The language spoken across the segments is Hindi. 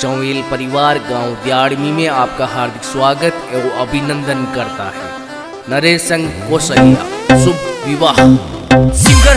चौवेल परिवार गाँव दियाड़मी में आपका हार्दिक स्वागत एवं अभिनंदन करता है। नरेश संघ कोसलिया शुभ विवाह। Singer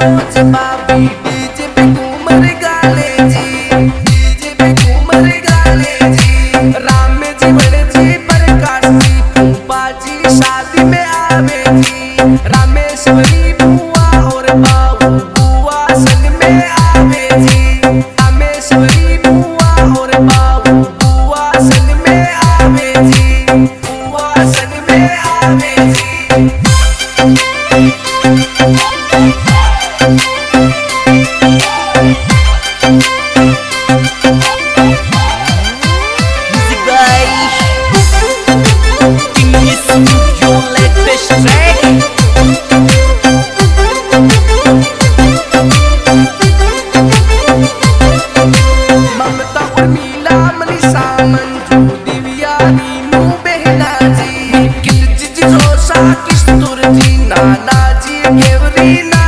to my baby Latina.